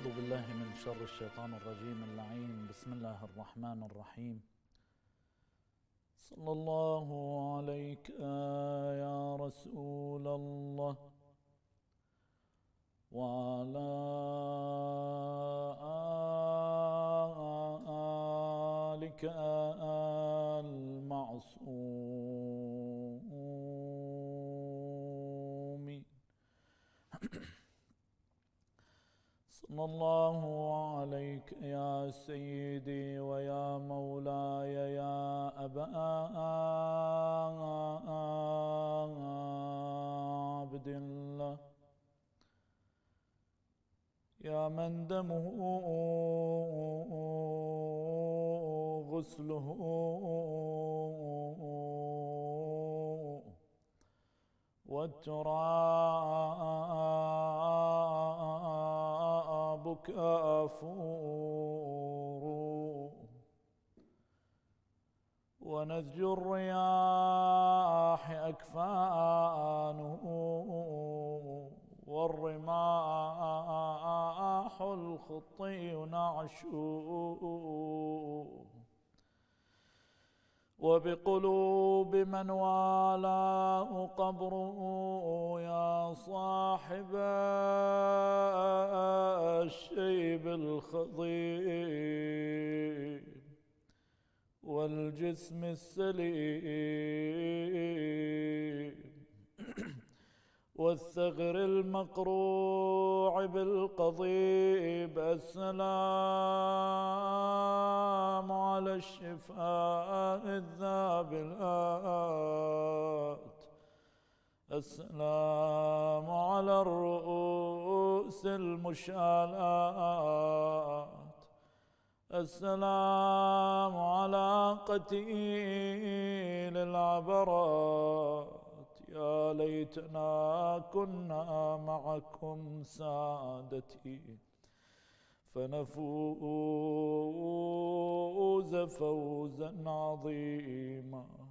أعوذ بالله من شر الشيطان الرجيم اللعين. بسم الله الرحمن الرحيم. صلى الله عليك يا رسول الله. وعلى آلك المعصومين صلى الله عليك يا سيدي ويا مولاي يا أبا عبد الله. يا من دمه غسله. والتراب كافور. ونسج الرياح أكفانه والرماح الخطي نعشوه وبقلوب من والاه قبره يا صاحب الشيب الخضيب والجسم السليم والثغر المقروع بالقضيب. السلام على الشفاء الذابلات السلام على الرؤوس المشالات السلام على قتيل العبرات. يا ليتنا كنا معكم سادتي. فنفوز فوزا عظيما.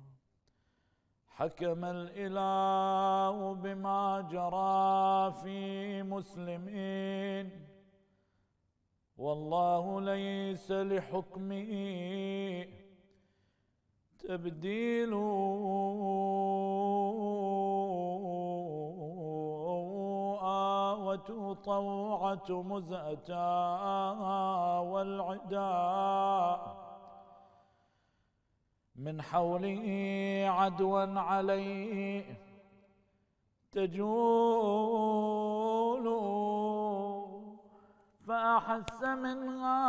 حكم الإله بما جرى في مسلمين. والله ليس لحكمه تبديل. آوة طوعة مزأتا والعداء من حوله عدوا عليه تجول. فأحس منها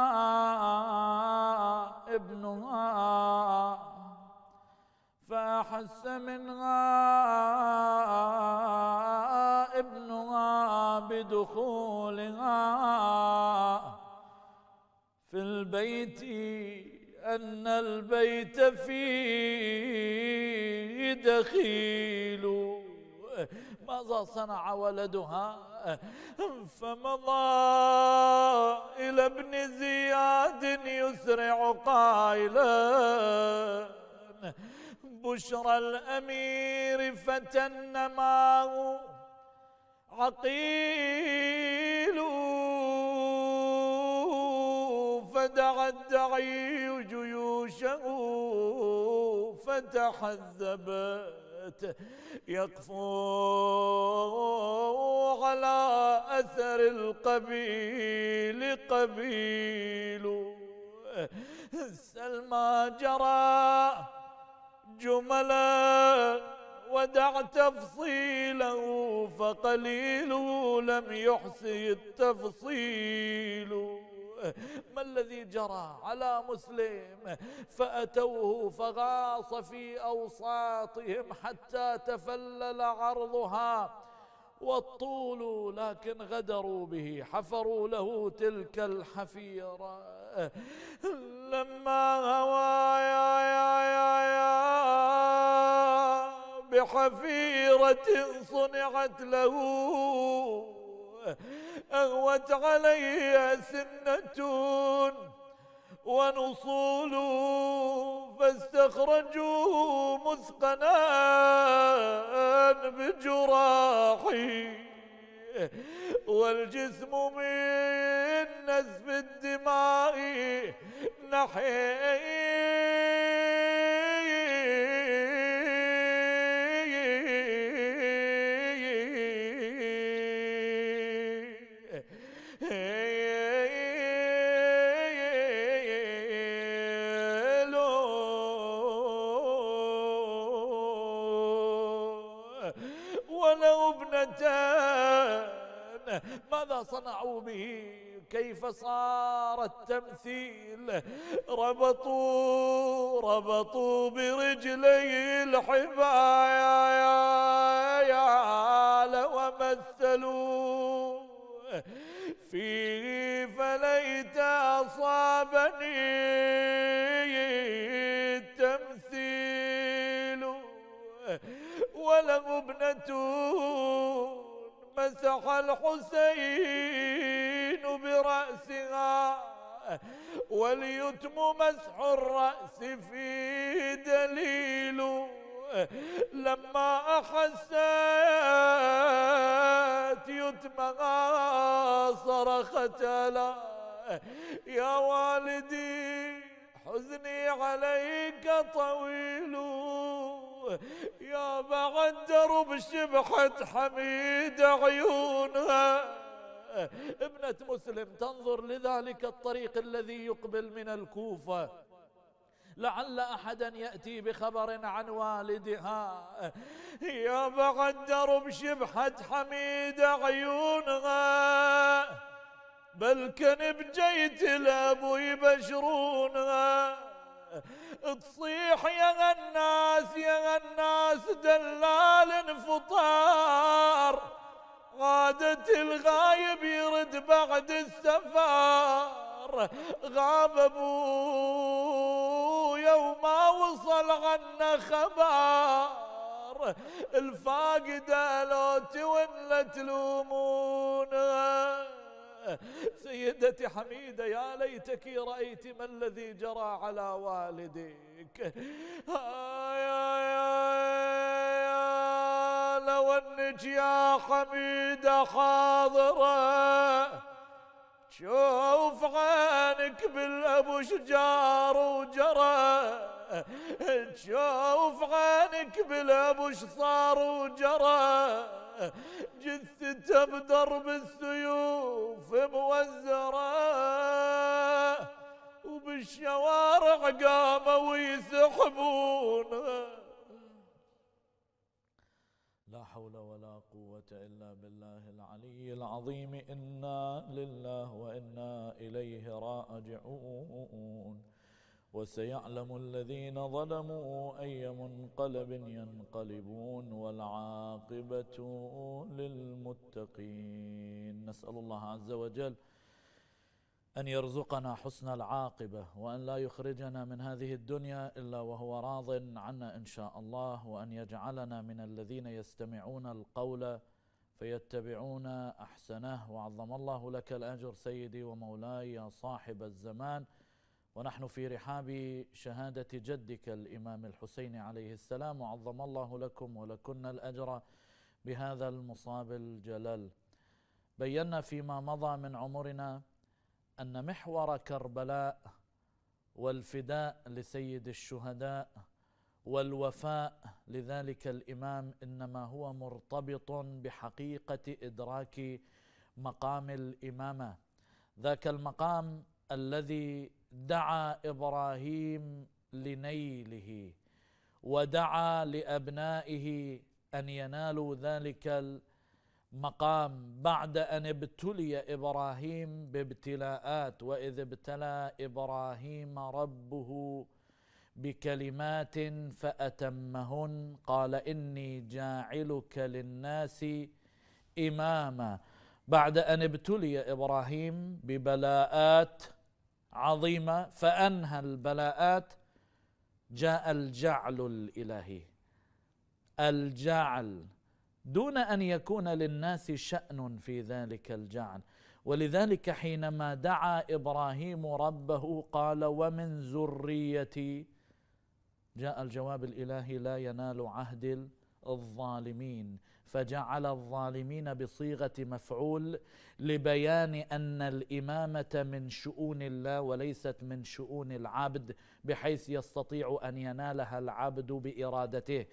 ابنها. فأحس منها ابنها بدخولها في البيت. أن البيت فيه دخيل. ماذا صنع ولدها؟ فمضى إلى ابن زياد يسرع قائلا بشرى الأمير فتنماه عقيل. فدعا الدعي جيوشه فتحذبت يقفو على أثر القبيل قبيل. سلمى جرى جملا ودع تفصيله فقليله لم يحصي التفصيل. ما الذي جرى على مسلم؟ فأتوه فغاص في أوساطهم حتى تفلل عرضها والطول لكن غدروا به حفروا له تلك الحفيرة. لما هوى يا يا يا يا بحفيرة صنعت له أغوت عليها سنة ونصول فاستخرجوا مثقنا بجراحي. والجسم من نزف الدماء ولو ماذا صنعوا به؟ كيف صار التمثيل؟ ربطوا ربطوا برجلي الحبايا ومثلوا فيه فليت أصابني التمثيل. وله ابنة مسح الحسين برأسها واليتم مسح الرأس في دليل لما أحست يتمها صرخت لا. يا والدي حزني عليك طويل. يا بعد درب شبحة حميد عيونها. ابنة مسلم تنظر لذلك الطريق الذي يقبل من الكوفة. لعل أحدا يأتي بخبر عن والدها. يا بعد درب شبحة حميد عيونها. بل كان بجيت الابو يبشرونها تصيح يا الناس دلال انفطار غادت الغايب يرد بعد السفر غاب ابويا وما وصل عنا خبر الفاقدة لو تولى تلومونها سيدتي حميدة يا ليتك رأيت ما الذي جرى على والديك. يا يا لو انك يا حميدة حاضرة شوف عينك بالابو شجار وجرى. تشوف عينك بالابو صار وجرى. جثته بدرب السيوف موزرة. وبالشوارع قاموا ويسحبون لا حول ولا قوة إلا بالله العلي العظيم. إنا لله وإنا إليه راجعون. وسيعلم الذين ظلموا أي منقلب ينقلبون والعاقبة للمتقين. نسأل الله عز وجل أن يرزقنا حسن العاقبة وأن لا يخرجنا من هذه الدنيا إلا وهو راض عنا إن شاء الله وأن يجعلنا من الذين يستمعون القول فيتبعون أحسنه. وعظم الله لك الأجر سيدي ومولاي يا صاحب الزمان. ونحن في رحاب شهادة جدك الإمام الحسين عليه السلام. وعظم الله لكم ولكن الأجر بهذا المصاب الجلل بينا فيما مضى من عمرنا أن محور كربلاء والفداء لسيد الشهداء والوفاء لذلك الإمام إنما هو مرتبط بحقيقة إدراك مقام الإمامة. ذاك المقام الذي دعا إبراهيم لنيله ودعا لأبنائه أن ينالوا ذلك المقام بعد أن ابتلي إبراهيم بابتلاءات وإذ ابتلى إبراهيم ربه بكلمات فأتمهن قال إني جاعلك للناس إماما. بعد أن ابتلي إبراهيم ببلاءات عظيمة فأنهى البلاءات جاء الجعل الإلهي. الجعل دون أن يكون للناس شأن في ذلك الجعل. ولذلك حينما دعا إبراهيم ربه قال ومن ذريتي؟ جاء الجواب الإلهي لا ينال عهد الظالمين. فجعل الظالمين بصيغة مفعول لبيان أن الإمامة من شؤون الله وليست من شؤون العبد بحيث يستطيع أن ينالها العبد بإرادته.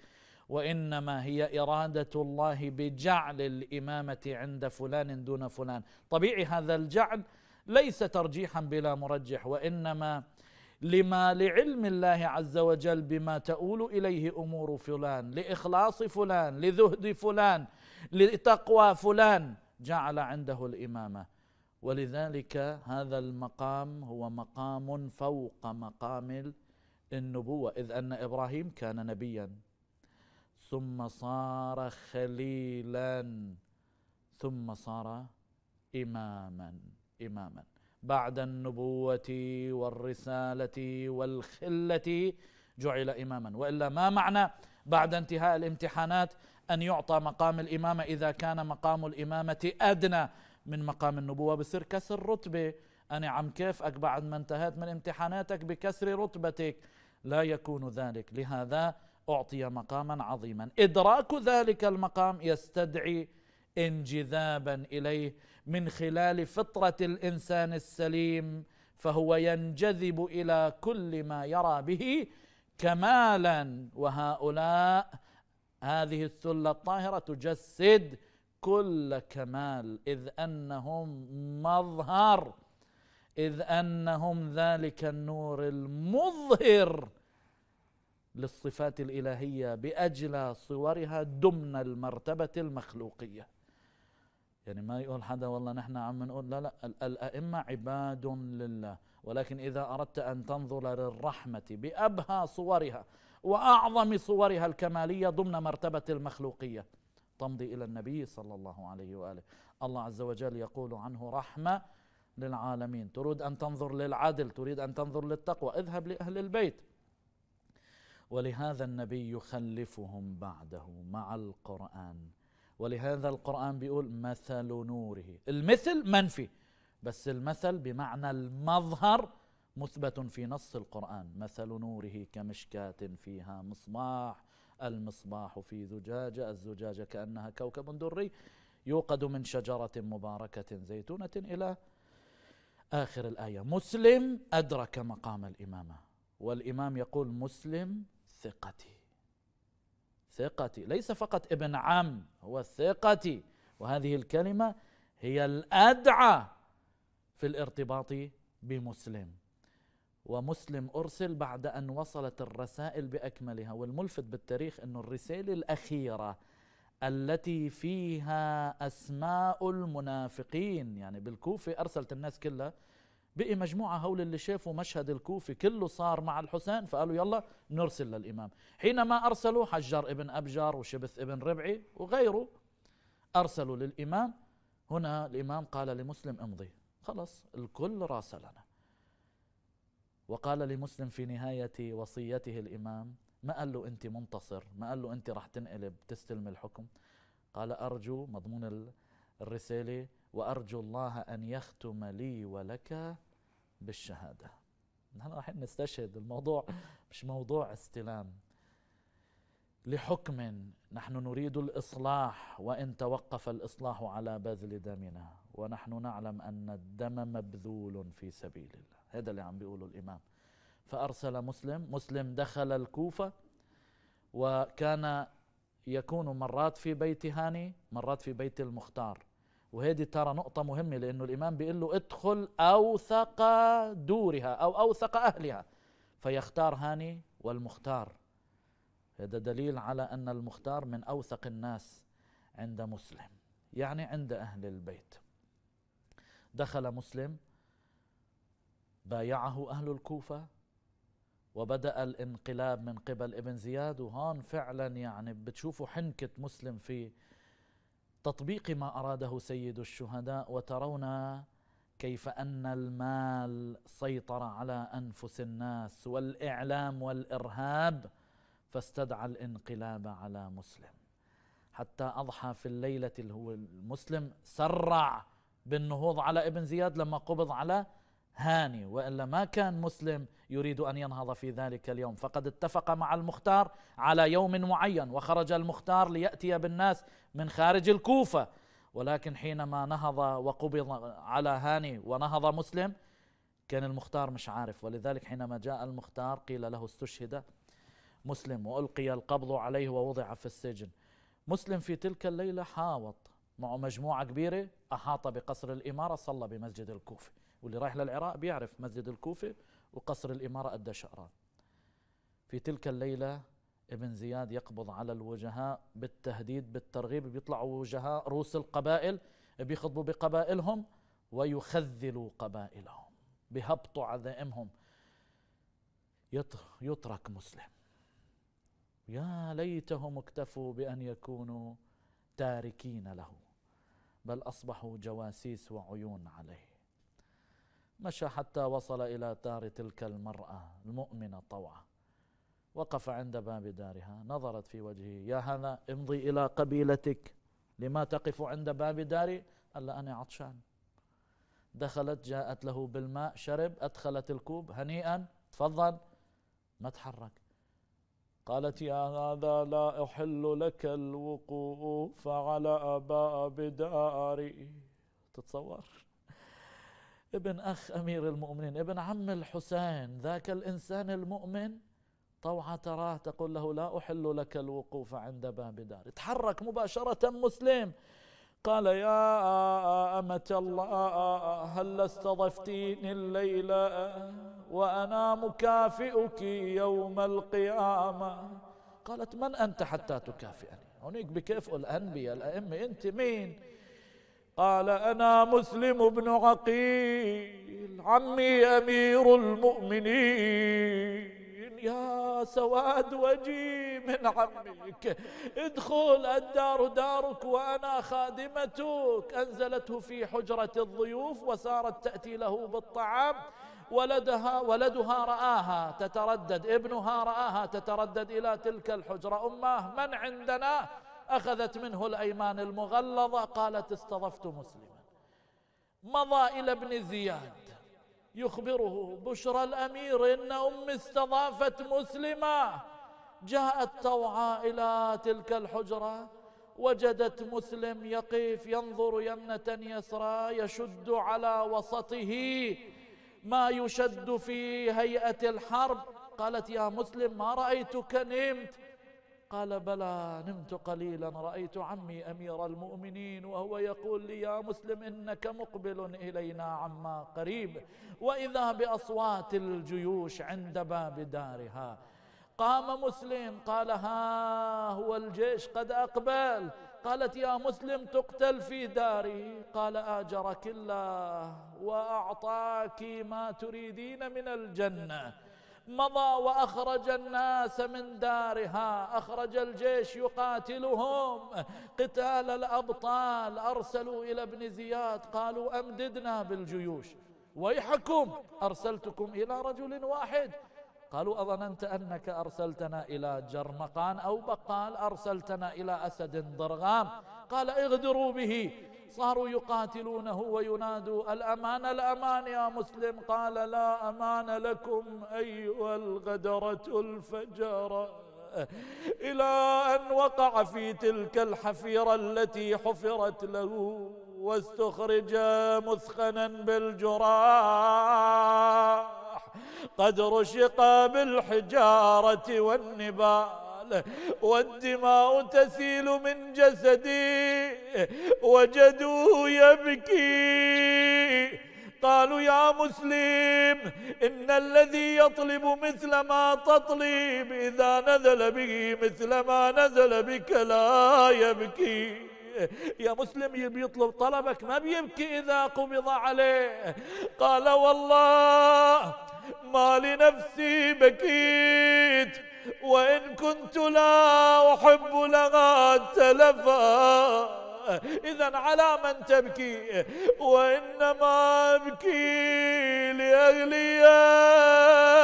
وإنما هي إرادة الله بجعل الإمامة عند فلان دون فلان. طبيعي هذا الجعل ليس ترجيحا بلا مرجح وإنما لما لعلم الله عز وجل بما تؤول إليه أمور فلان لإخلاص فلان لذهد فلان لتقوى فلان جعل عنده الإمامة. ولذلك هذا المقام هو مقام فوق مقام النبوة إذ أن إبراهيم كان نبيا. ثم صار خليلا. ثم صار اماما. اماما. بعد النبوة والرسالة والخلة جعل إماما. وإلا ما معنى بعد انتهاء الامتحانات أن يعطى مقام الإمامة إذا كان مقام الإمامة أدنى من مقام النبوة؟ بصير كسر رتبة. أنا عم كيفك بعد ما انتهيت من امتحاناتك بكسر رتبتك؟ لا يكون ذلك. لهذا أعطي مقاما عظيما. إدراك ذلك المقام يستدعي انجذابا إليه من خلال فطرة الإنسان السليم فهو ينجذب إلى كل ما يرى به كمالا. وهؤلاء هذه الثلة الطاهرة تجسد كل كمال. إذ أنهم مظهر إذ أنهم ذلك النور المظهر للصفات الإلهية باجلى صورها ضمن المرتبة المخلوقية. يعني ما يقول حدا والله نحن عم نقول لا لا الأئمة عباد لله. ولكن إذا أردت أن تنظر للرحمة بأبهى صورها وأعظم صورها الكمالية ضمن مرتبة المخلوقية تمضي إلى النبي صلى الله عليه وآله. الله عز وجل يقول عنه رحمة للعالمين. تريد أن تنظر للعدل تريد أن تنظر للتقوى اذهب لأهل البيت. ولهذا النبي يخلفهم بعده مع القرآن. ولهذا القرآن بيقول مثل نوره. المثل منفي بس المثل بمعنى المظهر مثبت في نص القرآن. مثل نوره كمشكاة فيها مصباح المصباح في زجاجة الزجاجة كأنها كوكب دري يوقد من شجرة مباركة زيتونة إلى آخر الآية. مسلم أدرك مقام الإمامة والإمام يقول مسلم ثقتي. ثقتي. ليس فقط ابن عم هو ثقتي. وهذه الكلمة هي الأدعى في الارتباط بمسلم. ومسلم أرسل بعد أن وصلت الرسائل بأكملها والملفت بالتاريخ أن الرسالة الأخيرة التي فيها أسماء المنافقين يعني بالكوفة أرسلت الناس كلها بقي مجموعة هول اللي شافوا مشهد الكوفي كله صار مع الحسين فقالوا يلا نرسل للإمام. حينما أرسلوا حجار ابن أبجار وشبث ابن ربعي وغيره أرسلوا للإمام. هنا الإمام قال لمسلم امضي. خلص الكل راسلنا وقال لمسلم في نهاية وصيته الإمام ما قال له أنت منتصر؟ ما قال له أنت راح تنقلب تستلم الحكم؟ قال أرجو مضمون الرسالة وأرجو الله أن يختم لي ولك بالشهادة. نحن راح نستشهد الموضوع مش موضوع استلام. لحكم نحن نريد الإصلاح وإن توقف الإصلاح على بذل دمنا. ونحن نعلم أن الدم مبذول في سبيل الله. هذا اللي عم بيقوله الإمام. فأرسل مسلم مسلم دخل الكوفة وكان يكون مرات في بيت هاني مرات في بيت المختار. وهذه ترى نقطة مهمة لأنه الإمام بيقول له ادخل أوثق دورها أو أوثق أهلها. فيختار هاني والمختار. هذا دليل على أن المختار من أوثق الناس عند مسلم يعني عند أهل البيت. دخل مسلم بايعه أهل الكوفة وبدأ الانقلاب من قبل ابن زياد وهون فعلا يعني بتشوفوا حنكة مسلم في تطبيق ما أراده سيد الشهداء وترون كيف أن المال سيطر على أنفس الناس والإعلام والإرهاب فاستدعى الانقلاب على مسلم. حتى أضحى في الليلة اللي هو المسلم سرع بالنهوض على ابن زياد لما قبض على هاني وإلا ما كان مسلم يريد أن ينهض في ذلك اليوم. فقد اتفق مع المختار على يوم معين وخرج المختار ليأتي بالناس من خارج الكوفة. ولكن حينما نهض وقبض على هاني ونهض مسلم كان المختار مش عارف. ولذلك حينما جاء المختار قيل له استشهد مسلم وألقي القبض عليه ووضع في السجن. مسلم في تلك الليلة حاوط معه مجموعة كبيرة أحاط بقصر الإمارة صلى بمسجد الكوفة. واللي رايح للعراق بيعرف مسجد الكوفة وقصر الإمارة قد شعران في تلك الليلة ابن زياد يقبض على الوجهاء بالتهديد بالترغيب بيطلعوا وجهاء رؤوس القبائل بيخطبوا بقبائلهم ويخذلوا قبائلهم بهبطوا عزائمهم. يترك مسلم. يا ليتهم اكتفوا بأن يكونوا تاركين له بل أصبحوا جواسيس وعيون عليه. مشى حتى وصل إلى دار تلك المرأة المؤمنة طوعة. وقف عند باب دارها نظرت في وجهه يا هذا امضي إلى قبيلتك لما تقف عند باب داري؟ قال أنا عطشان. دخلت جاءت له بالماء شرب أدخلت الكوب هنيئا تفضل. ما تحرك. قالت يا هذا لا أحل لك الوقوف على باب داري تتصور. ابن أخ أمير المؤمنين ابن عم الحسين ذاك الإنسان المؤمن. طوعة تراه تقول له لا أحل لك الوقوف عند باب داري تحرك مباشرة مسلم. قال يا أمة الله هل استضفتيني الليلة وأنا مكافئك يوم القيامة؟ قالت من أنت حتى تكافئني؟ هناك بكيفوا الأنبياء الأئمة؟ أنت مين؟ قال أنا مسلم بن عقيل عمي أمير المؤمنين. يا سواد وجي من عمك ادخل الدار دارك وأنا خادمتك. أنزلته في حجرة الضيوف وسارت تأتي له بالطعام. ولدها ولدها رآها تتردد ابنها رآها تتردد إلى تلك الحجرة. أماه من عندنا؟ أخذت منه الأيمان المغلظة قالت استضفت مسلما. مضى إلى ابن زياد يخبره بشرى الأمير إن ام استضافت مسلمة. جاءت توعى إلى تلك الحجرة وجدت مسلم يقف ينظر يمنة يسرى يشد على وسطه ما يشد في هيئة الحرب. قالت يا مسلم ما رأيتك نمت؟ قال بلى نمت قليلا رأيت عمي أمير المؤمنين وهو يقول لي يا مسلم إنك مقبل إلينا عما قريب وإذا بأصوات الجيوش عند باب دارها. قام مسلم قال ها هو الجيش قد أقبل. قالت يا مسلم تقتل في داري. قال آجرك الله وأعطاك ما تريدين من الجنة. مضى وأخرج الناس من دارها أخرج الجيش يقاتلهم. قتال الأبطال أرسلوا إلى ابن زياد قالوا أمددنا بالجيوش. ويحكم أرسلتكم إلى رجل واحد. قالوا أظننت أنك أرسلتنا إلى جرمقان أو بقال أرسلتنا إلى أسد ضرغام قال اغدروا به. صاروا يقاتلونه وينادوا الأمان الأمان يا مسلم. قال لا أمان لكم أيها الغدرة الفجرة إلى أن وقع في تلك الحفيرة التي حفرت له واستخرج مثخنا بالجراح. قد رشق بالحجارة والنبال والدماء تسيل من جسدي وجدوه يبكي. قالوا يا مسلم إن الذي يطلب مثل ما تطلب إذا نزل به مثل ما نزل بك لا يبكي. يا مسلم يطلب طلبك ما بيبكي إذا قبض عليه. قال والله ما لنفسي بكيت. وإن كنت لا أحب لها التلفا إذا على من تبكي؟ وإنما أبكي لأهلي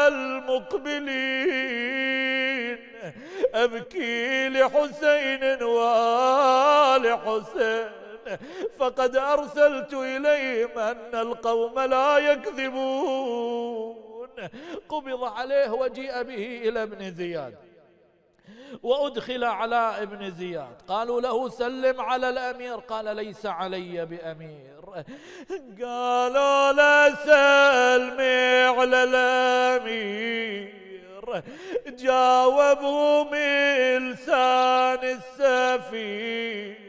المقبلين. أبكي لحسين وآل حسين. فقد أرسلت إليهم أن القوم لا يكذبون. قبض عليه وجيء به إلى ابن زياد وأدخل على ابن زياد. قالوا له سلم على الأمير. قال ليس علي بأمير. قالوا لا سلمي على الأمير. جاوبوا من لسان السفير.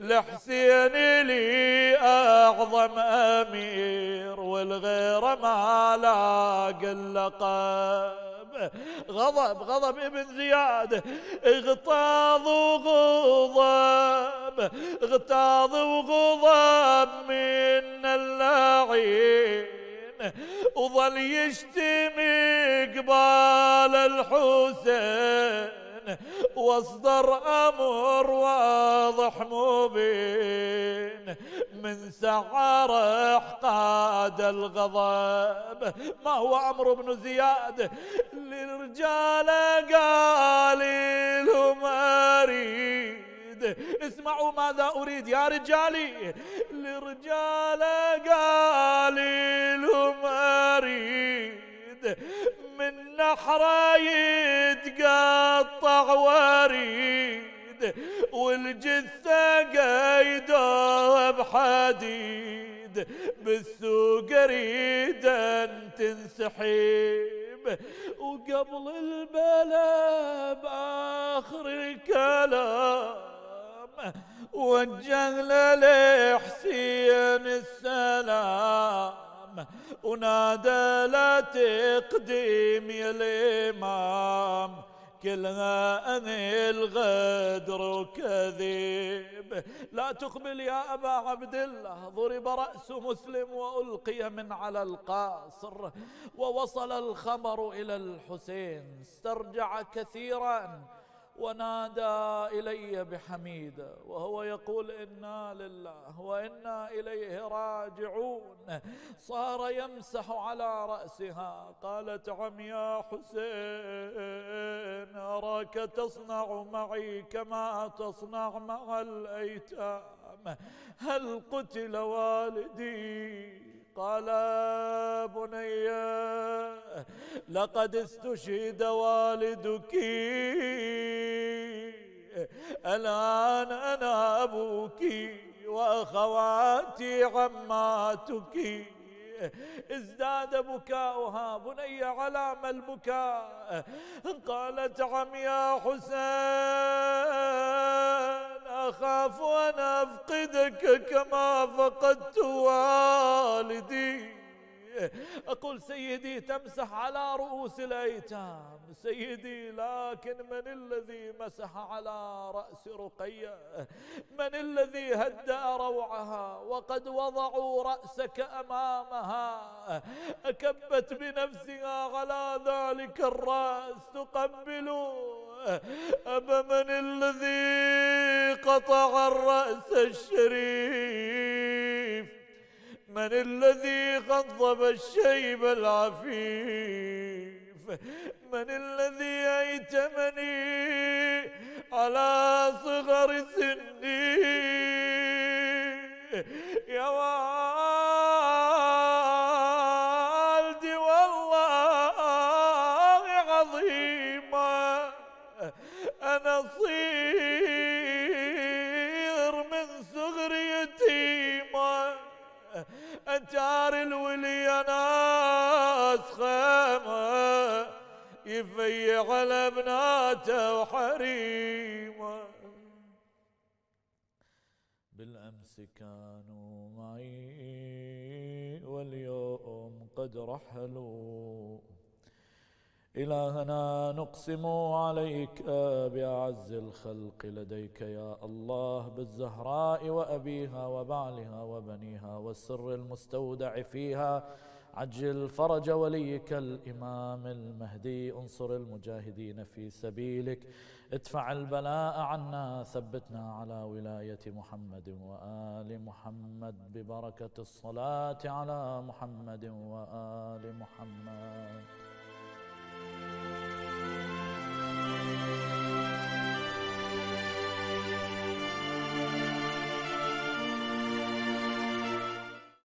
لحسين لي أعظم أمير والغير ما لاقى اللقب غضب غضب ابن زياد. اغتاظ وغضب. اغتاظ وغضب من اللاعين. وظل يشتمي قبال الحسين. واصدر أمر واضح مبين من سعر إحقاد الغضب. ما هو أمر ابن زياد؟ للرجال قال لهم اريد اسمعوا ماذا أريد يا رجالي. للرجال قال لهم اريد من نحره يتقطع وريد والجثة قيدوها بحديد. بالسوق ريدا تنسحب وقبل البلا بآخر الكلام وجه للحسين السلام. ونادى لا تقدم يا الإمام. كلها أني الغدر وكذب لا تقبل يا أبا عبد الله. ضرب رأس مسلم وألقي من على القاصر. ووصل الخبر إلى الحسين. استرجع كثيرا. ونادى إلي بحميده وهو يقول إنا لله وإنا إليه راجعون. صار يمسح على رأسها قالت عم يا حسين أراك تصنع معي كما تصنع مع الأيتام؟ هل قتل والدي؟ قال بني لقد استشهد والدك. الآن أنا أبوك وأخواتي عماتك. ازداد بكاؤها بني على ما البكاء قالت عم يا حسين. أخاف أن أفقدك كما فقدت والدي. أقول سيدي تمسح على رؤوس الأيتام سيدي لكن من الذي مسح على رأس رقية؟ من الذي هدأ روعها وقد وضعوا رأسك أمامها؟ أكبت بنفسها على ذلك الرأس تقبل. أبا من الذي قطع الرأس الشريف؟ من الذي غضب الشيب العفيف؟ من الذي أيتمني على صغر سني؟ يا يفيع على بناته وحريمه بالأمس كانوا معي واليوم قد رحلوا. إلهنا نقسم عليك بأعز الخلق لديك يا الله بالزهراء وأبيها وبعلها وبنيها والسر المستودع فيها. عجل فرج وليك الإمام المهدي انصر المجاهدين في سبيلك. ادفع البلاء عنا ثبتنا على ولاية محمد وآل محمد ببركة الصلاة على محمد وآل محمد.